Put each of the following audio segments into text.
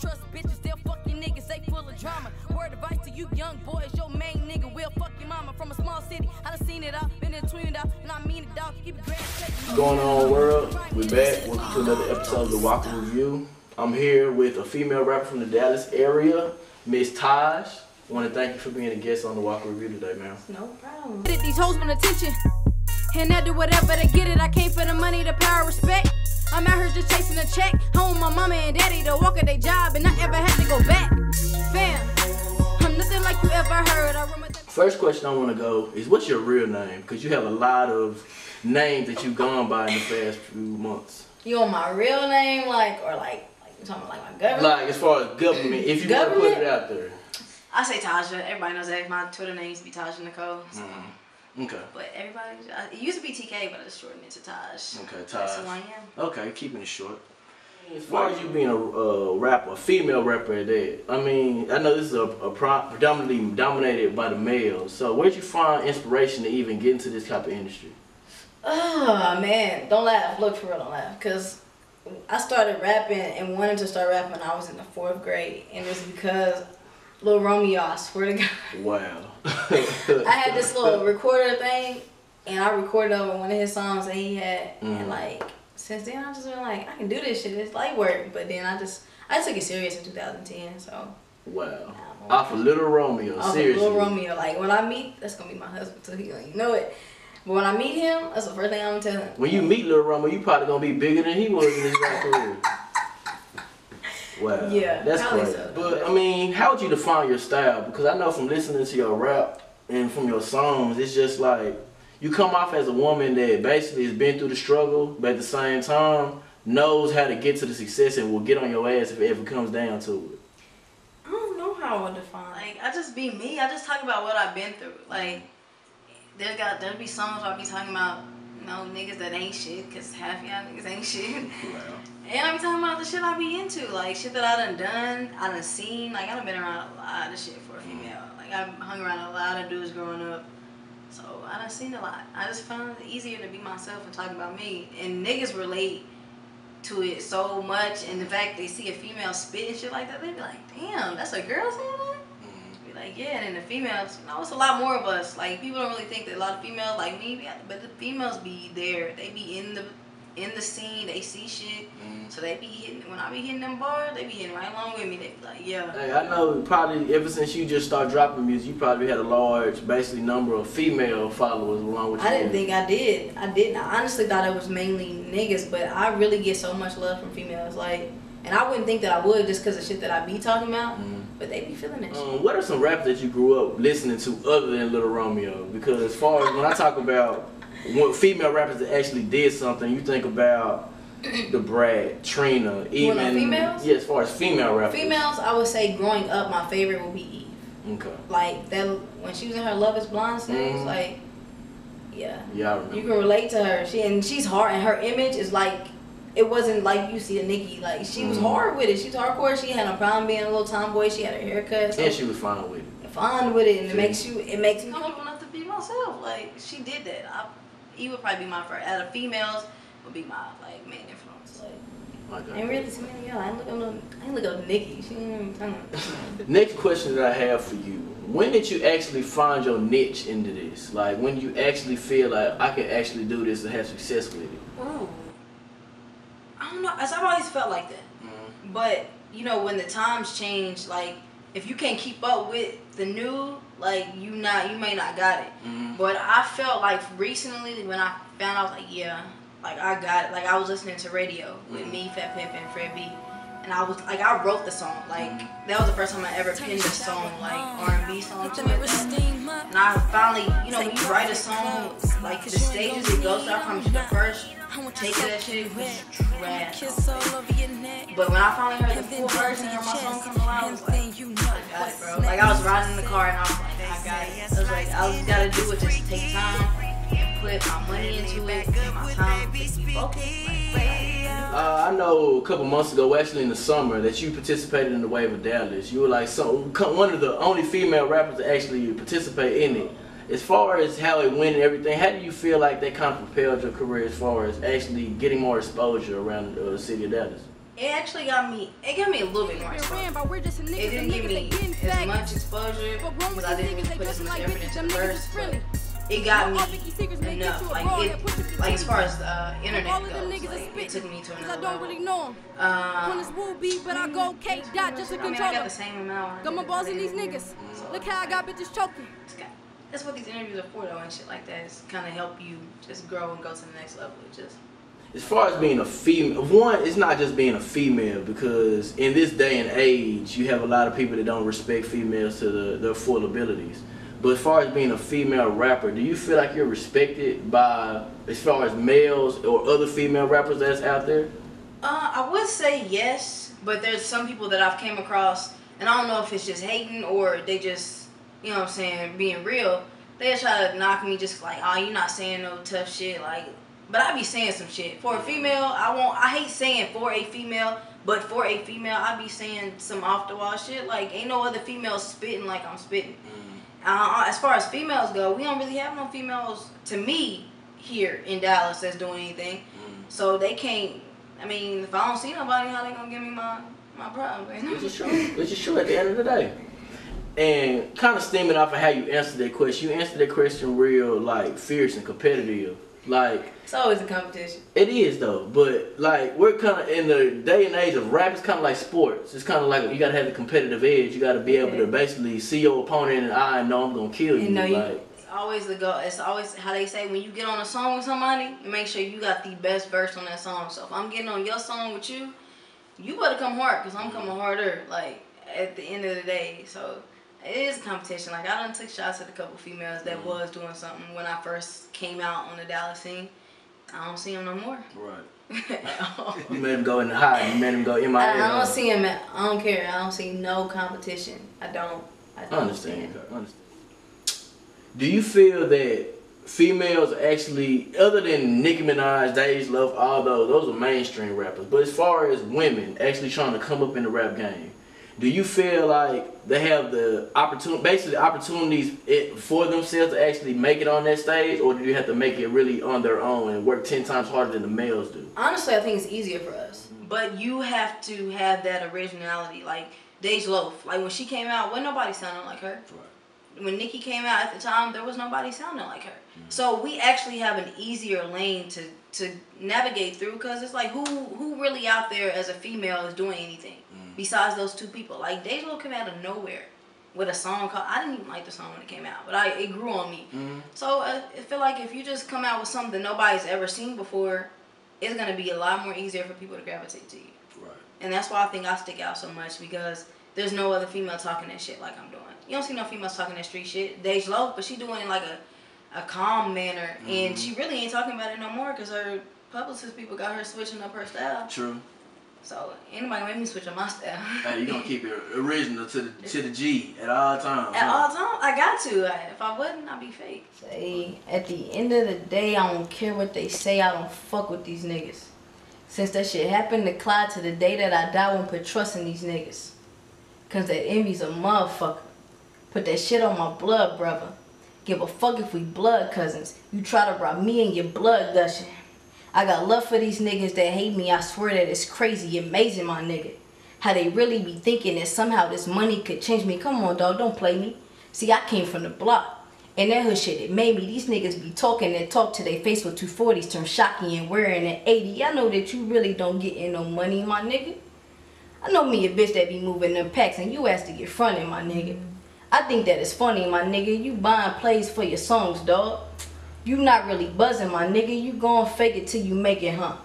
trust bitches, they'll fuck you niggas, they full of drama. Word advice to you young boys, your main nigga will fuck your mama from a small city. I done seen it all, been in tweened out, and I mean it, dog. Keep it grand. What's going on, world? We back. Welcome to another episode of the Walker Review. I'm here with a female rapper from the Dallas area, Miss Taj. I want to thank you for being a guest on the Walker Review today, man. No problem. These hoes want attention, and they'll do whatever to get it. I came for the money, the power, respect. I'm out here just chasing a check. Home with my mama and daddy to walk at their job, and I ever had to go back. Fam, I'm nothing like you ever heard. I remember. First question I want to go is what's your real name? Because you have a lot of names that you've gone by in the past few months. You want my real name, like, or like, like you talking about like my government? Like as far as government, if you want to put it out there. I say Taja. Everybody knows that. My Twitter name used to be Taja Nicole. So. Mm. Okay. But everybody, uh, it used to be TK, but I just shortened it to Taj. Okay, That's Taj. who I am. Okay, keeping it short. As far as you being a uh, rapper, a female rapper at that, I mean, I know this is a, a predominantly dominated by the males. So where'd you find inspiration to even get into this type of industry? Oh man, don't laugh. Look for real, don't laugh. Cause I started rapping and wanted to start rapping when I was in the fourth grade, and it was because Lil Romeo. I swear to God, Wow. I had this little recorder thing, and I recorded over one of his songs that he had, Mhm. and like since then I just been like I can do this shit. It's light work, but then I just I took it serious in 2010. So wow. Off of Little Romeo, off of seriously. Lil Romeo, like when I meet, that's gonna be my husband too. He don't even know it. But when I meet him, that's the first thing I'm gonna tell him. When you meet Little Romeo, you probably gonna be bigger than he was in his rap career. Wow. Yeah, That's probably great. so. But I mean, how would you define your style? Because I know from listening to your rap and from your songs, it's just like you come off as a woman that basically has been through the struggle, but at the same time knows how to get to the success and will get on your ass if it ever comes down to it. I don't know how I would define. Like I just be me. I just talk about what I've been through. Like there's got there'll be songs where I be talking about know niggas that ain't shit, cause half y'all niggas ain't shit. And I be talking about the shit I be into, like shit that I done done, I done seen. Like I done been around a lot of shit for a mm. female. Like I hung around a lot of dudes growing up. So I done seen a lot. I just found it easier to be myself and talk about me. And niggas relate to it so much and the fact they see a female spit and shit like that, they be like, damn, that's a girl saying that? Like, yeah, and then the females, you know, it's a lot more of us. Like people don't really think that a lot of females like me, but the females be there. They be in the in the scene, they see shit. So they be hitting when I be hitting them bars, they be hitting right along with me. They be like, yeah. Hey, I know probably ever since you just started dropping music, you probably had a large, basically number of female followers along with you. I didn't think I did. I didn't. I honestly thought it was mainly niggas, but I really get so much love from females. Like, and I wouldn't think that I would just because of shit that I be talking about. Mhm. But they be feeling that. Um, what are some rappers that you grew up listening to other than Little Romeo? Because as far as when I talk about what female rappers that actually did something, you think about Da Brat, Trina, even Well, no, females? yeah, as far as female rappers. Females, I would say growing up, my favorite would be Eve. Okay. Like that when she was in her Love Is Blind stage, Mhm. like, yeah, Yeah, you can relate to her. She and she's hard, and her image is like. It wasn't like you see a Nicki. Like she was Mhm. hard with it. She was hardcore. She had no problem being a little tomboy. She had her haircut. So and she was fine with it. fine with it, and it makes you. It makes me comfortable enough to be myself. Like she did that. I, Eve would probably be my first. Out of females, would be my like main influence. Like, Okay. and really, too many y'all. I ain't look up no. I ain't look up Nicki. She ain't even. Next question that I have for you: When did you actually find your niche into this? Like when you actually feel like I can actually do this and have success with it? Ooh. I don't know. As I've always felt like that. Mm-hmm. But you know, when the times change, like if you can't keep up with the new, like you not, you may not got it. Mhm. But I felt like recently when I found out, like yeah, like I got it. Like I was listening to radio with me, Fat Pimp, and Fred B. And I was like, I wrote the song. Like that was the first time I ever penned a song, like R&B song to it. And I finally, you know, when you write a song, like the stages it goes through, I promise you, the first take of that shit was trash. But when I finally heard the full version of my song come alive, I was like, I got it, bro. Like I was riding in the car and I was like, I got it. I was like, all you gotta do is just take time and put my money into it and my time to be focused. Like, Uh, I know a couple months ago, actually in the summer, that you participated in the Wave of Dallas. You were like some one of the only female rappers to actually participate in it. As far as how it went and everything, how do you feel like that kind of propelled your career as far as actually getting more exposure around uh, the city of Dallas? it actually got me. It got me a little bit more exposure. It didn't give me as much exposure because I didn't put as much effort into the verse. But it got me enough. Like it, like as far as uh, internet goes, like, it took me to another level. really know Um, this woo beat, but I go K dot just to I mean, I control got the same amount. Got my balls in these niggas. Look how I got bitches choking. That's what these interviews are for, though, and shit like that. It's kind of help you just grow and go to the next level. It just As far as being a female, one, it's not just being a female because in this day and age, you have a lot of people that don't respect females to the, their full abilities. But as far as being a female rapper, do you feel like you're respected by, as far as males or other female rappers that's out there? Uh, I would say yes, but there's some people that I've came across, and I don't know if it's just hating or they just, you know what I'm saying, being real. They try to knock me just like, oh, you're not saying no tough shit, like. But I be saying some shit. For a female, I won't. I hate saying for a female, but for a female, I be saying some off the wall shit. Like, ain't no other female spitting like I'm spitting. Uh, as far as females go, we don't really have no females to me here in Dallas that's doing anything. So they can't. I mean, if I don't see nobody, how they gonna give me my my props? Which is true. Which is true at the end of the day. And kind of stemming off of how you answered that question, you answered that question real like fierce and competitive. Like It's always a competition. It is though, but like we're kind of in the day and age of rap. It's kind of like sports. It's kind of like you gotta have the competitive edge. You gotta be able to basically see your opponent in the eye and know I'm gonna kill you. You know, you, like, it's always the go. It's always how they say when you get on a song with somebody, you make sure you got the best verse on that song. So if I'm getting on your song with you, you better come hard because I'm coming harder. Like at the end of the day, so it is a competition. Like I done took shots at a couple females that mm. was doing something when I first came out on the Dallas scene. I don't see them no more. right. You made him go in the high. You made him go in my I. I don't see him. At, I don't care. I don't see no competition. I don't. I I don't understand. I understand. Do you feel that females actually, other than Nicki Minaj, Dej Loaf, all those, those are mainstream rappers. But as far as women actually trying to come up in the rap game, do you feel like they have the opportunity, basically opportunities it, for themselves to actually make it on that stage, or do you have to make it really on their own and work ten times harder than the males do? Honestly, I think it's easier for us. But you have to have that originality. Like Dej Loaf, like when she came out, wasn't nobody sounding like her. When Nicki came out at the time, there was nobody sounding like her. Mm-hmm. So we actually have an easier lane to to navigate through because it's like who who really out there as a female is doing anything besides those two people. Like Dej Loaf came out of nowhere with a song called I didn't even like the song when it came out, but I it grew on me. So uh, I feel like if you just come out with something nobody's ever seen before, it's gonna be a lot more easier for people to gravitate to you. Right. And that's why I think I stick out so much because there's no other female talking that shit like I'm doing. You don't see no females talking that street shit. Dej Loaf, but she doing it like a, a calm manner, and she really ain't talking about it no more because her publicist people got her switching up her style. True. So anybody make me switch up my style. Hey, you gonna keep it original to the to the G at all times. At huh? all times, I got to. I, if I wouldn't, I'd be fake. Say, at the end of the day, I don't care what they say. I don't fuck with these niggas. Since that shit happened to Clyde to the day that I die, I won't put trust in these niggas. Cause that envy's a motherfucker. Put that shit on my blood, brother. Give a fuck if we blood cousins. You try to rob me and your blood gushing. I got love for these niggas that hate me. I swear that it's crazy, amazing, my nigga. How they really be thinking that somehow this money could change me. Come on, dog, don't play me. See, I came from the block. And that hood shit, it made me. These niggas be talking and talk to their face with 240s, turn shocky and wearing an 80. I know that you really don't get in no money, my nigga. I know me a bitch that be moving them packs and you asked to get fronted, my nigga. Mm-hmm. I think that it's funny, my nigga. You buying plays for your songs, dog. You not really buzzing, my nigga. You gon' fake it till you make it, huh?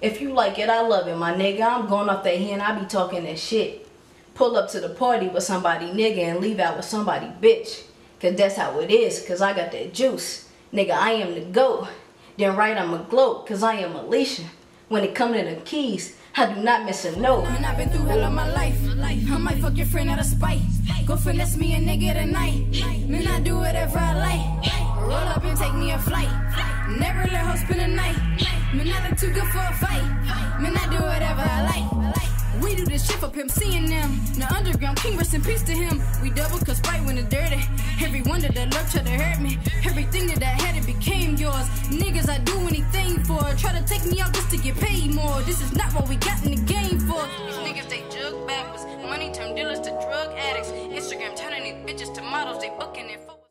If you like it, I love it, my nigga. I'm going off that hand, I be talking that shit. Pull up to the party with somebody nigga and leave out with somebody bitch. Cause that's how it is, cause I got that juice. Nigga, I am the GOAT. Then right, I'm a gloat, cause I am Alicia. When it come to the keys, I do not miss a note. I've been through hell of my life. I might fuck your friend out of spite. Go finesse me a nigga tonight. Man, I do whatever I like. Roll up and take me a flight. Never let her spend a night. Man, I look too good for a fight. Man, I do whatever I like. We do this shit for Pimp C and them. The underground king, rest in peace to him. We double cause fight when it's dirty. Every wonder that love tried to hurt me. Everything that I had, it became yours. Niggas, I do anything for. Try to take me out just to get paid more. This is not what we got in the game for. These niggas, they jug backwards. Money turned dealers to drug addicts. Instagram turning these bitches to models. They booking it for.